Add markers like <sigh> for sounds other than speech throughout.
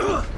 Ugh!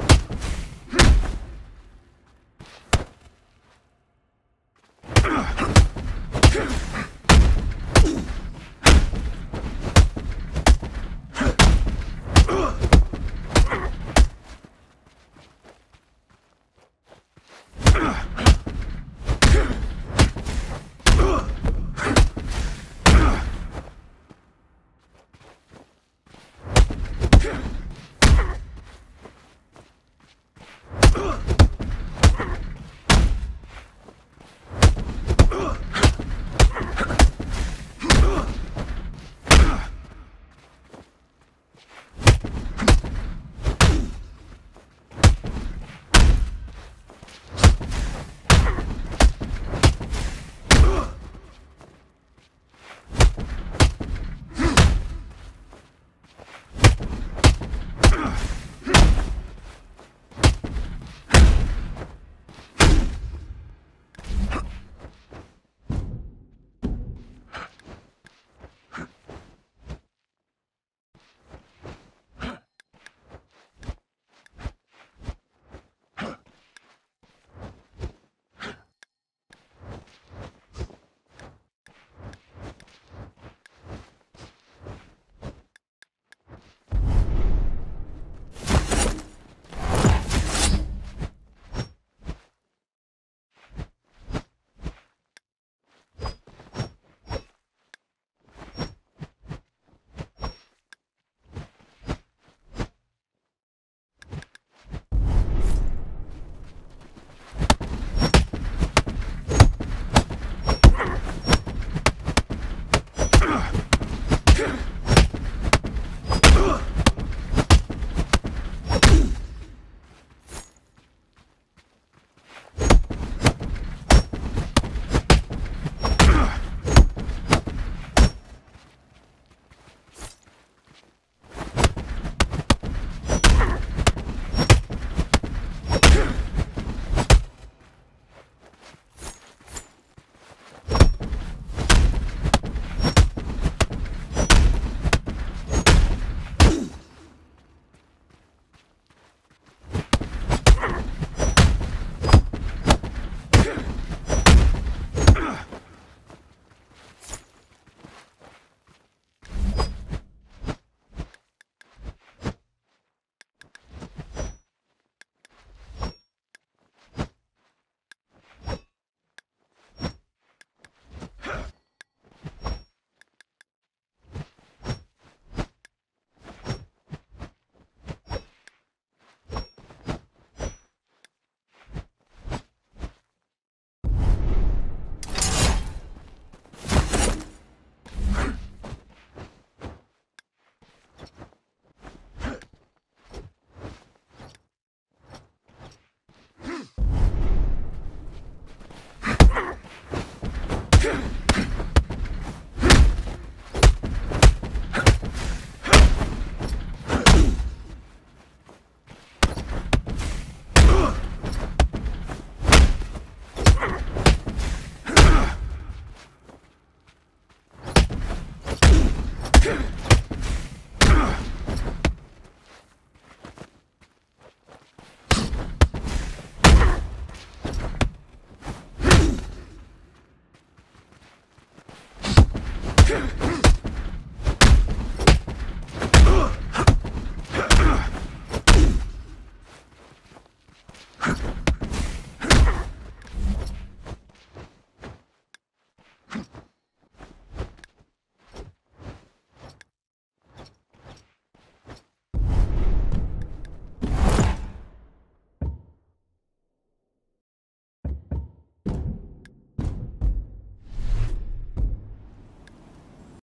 Ugh. <laughs>